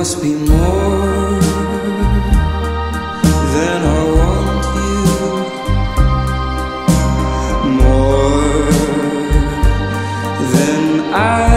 must be more than I want you, more than I.